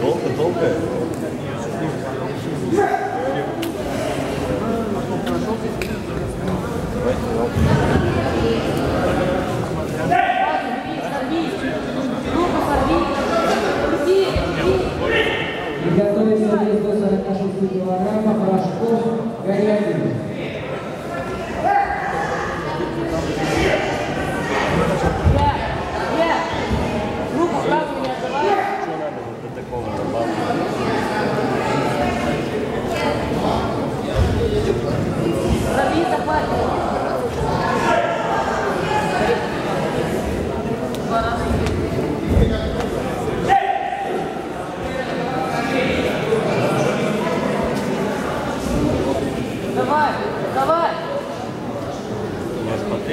Долго, долго. Приготовиться вес до 46 килограммов, Рожков, Горянин.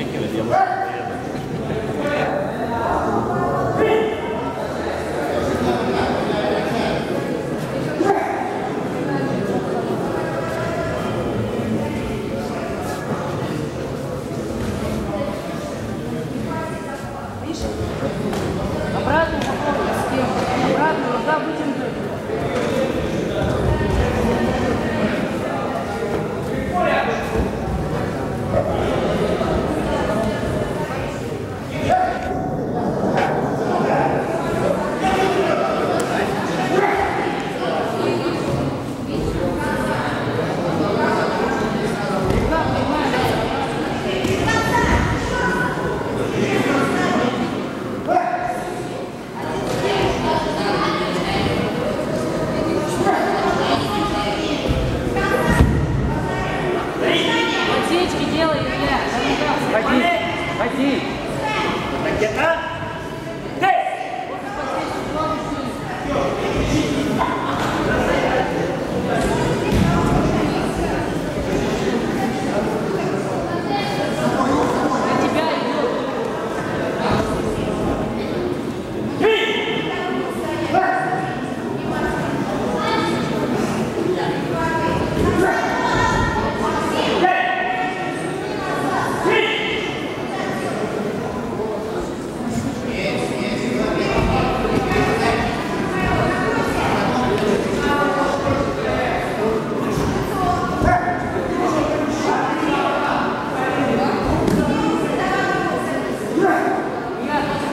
Подтыкивать, я Видишь? Обратно. Обратно, нога вытянута. aqui ぐらい。